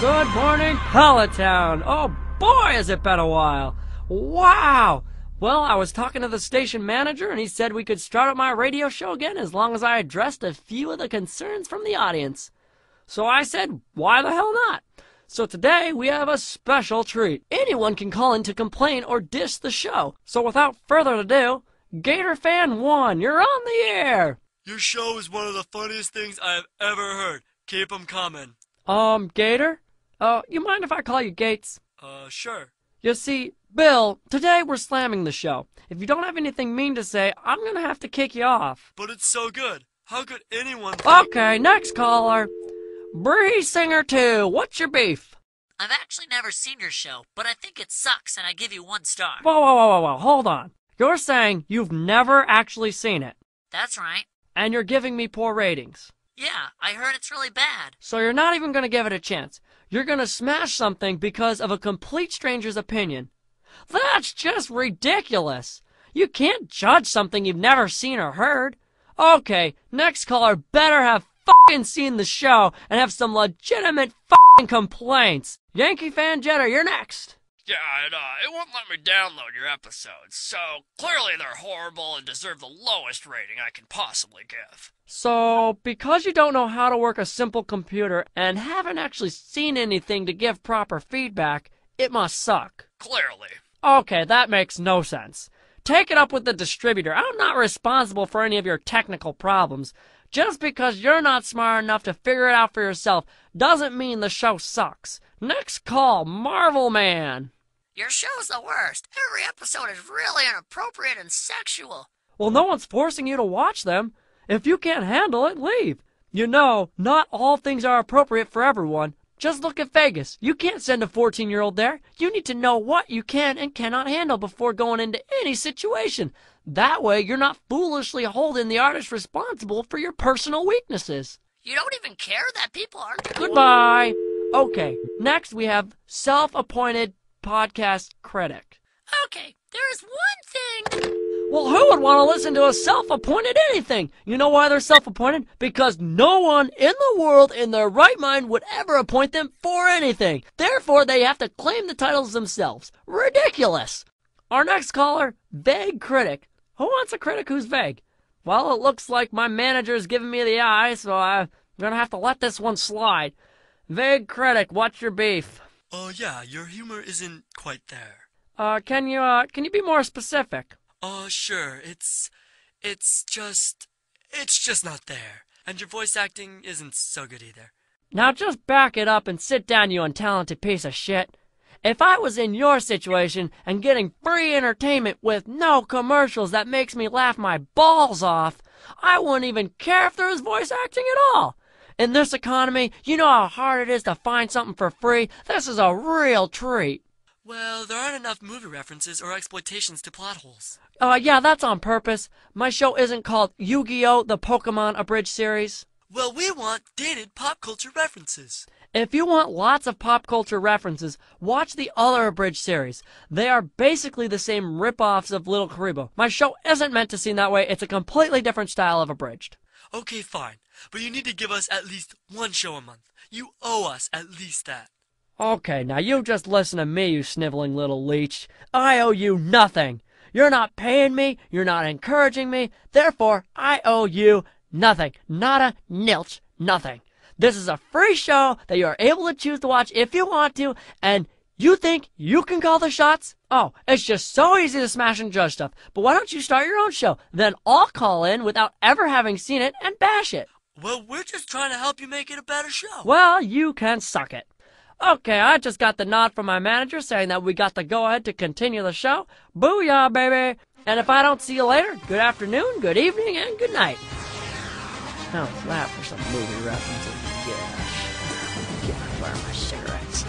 Good morning, Pallet Town. Oh boy, has it been a while. Wow. Well, I was talking to the station manager and he said we could start up my radio show again as long as I addressed a few of the concerns from the audience. So I said, why the hell not? So today we have a special treat. Anyone can call in to complain or diss the show. So without further ado, Gator Fan 1, you're on the air. Your show is one of the funniest things I have ever heard. Keep 'em coming. Um, Gator? Uh, you mind if I call you Gates? Uh, sure. You see, Bill, today we're slamming the show. If you don't have anything mean to say, I'm gonna have to kick you off. But it's so good. How could anyone Okay, next caller. Bree Singer 2, what's your beef? I've actually never seen your show, but I think it sucks and I give you one star. Whoa, whoa, whoa, whoa, whoa, hold on. You're saying you've never actually seen it, That's right. and you're giving me poor ratings. Yeah, I heard it's really bad. So you're not even gonna give it a chance. You're gonna smash something because of a complete stranger's opinion. That's just ridiculous. You can't judge something you've never seen or heard. Okay, next caller better have fucking seen the show and have some legitimate fucking complaints. Yankee fan Jetter, you're next. Yeah, and, uh, it won't let me download your episodes, so clearly they're horrible and deserve the lowest rating I can possibly give. So, because you don't know how to work a simple computer and haven't actually seen anything to give proper feedback, it must suck. Clearly. Okay, that makes no sense. Take it up with the distributor. I'm not responsible for any of your technical problems. Just because you're not smart enough to figure it out for yourself doesn't mean the show sucks. Next call, Marvel Man. Your show's the worst. Every episode is really inappropriate and sexual. Well, no one's forcing you to watch them. If you can't handle it, leave. You know, not all things are appropriate for everyone. Just look at Vegas. You can't send a 14 year old there. You need to know what you can and cannot handle before going into any situation. That way, you're not foolishly holding the artist responsible for your personal weaknesses. You don't even care that people aren't. Goodbye. Okay, next we have self appointed podcast critic. Okay, there is one thing. Well, who would want to listen to a self-appointed anything? You know why they're self-appointed? Because no one in the world in their right mind would ever appoint them for anything. Therefore, they have to claim the titles themselves. Ridiculous. Our next caller, vague critic. Who wants a critic who's vague? Well, it looks like my manager is giving me the eye, so I'm gonna have to let this one slide. Vague critic, what's your beef? Oh, yeah, your humor isn't quite there. Uh, can you, uh, can you be more specific? Oh, sure, it's. It's just. It's just not there. And your voice acting isn't so good either. Now just back it up and sit down, you untalented piece of shit. If I was in your situation and getting free entertainment with no commercials that makes me laugh my balls off, I wouldn't even care if there was voice acting at all. In this economy, you know how hard it is to find something for free? This is a real treat. Well, there aren't enough movie references or exploitations to plot holes. Uh, yeah, that's on purpose. My show isn't called Yu-Gi-Oh! The Pokemon Abridged Series. Well, we want dated pop culture references. If you want lots of pop culture references, watch the other abridged series. They are basically the same rip-offs of LittleKuriboh. My show isn't meant to seem that way. It's a completely different style of abridged. Okay, fine. But you need to give us at least one show a month. You owe us at least that. Okay, now you just listen to me, you sniveling little leech. I owe you nothing. You're not paying me, you're not encouraging me, therefore I owe you nothing. Nada, nilch, nothing. This is a free show that you are able to choose to watch if you want to, and you think you can call the shots? Oh, it's just so easy to smash and judge stuff. But why don't you start your own show? Then I'll call in without ever having seen it and bash it. Well, we're just trying to help you make it a better show. Well, you can suck it. Okay, I just got the nod from my manager saying that we got the go ahead to continue the show. Booyah, baby! And if I don't see you later, good afternoon, good evening, and good night. Oh, How's that for some movie references? Yeah. Get my cigarettes?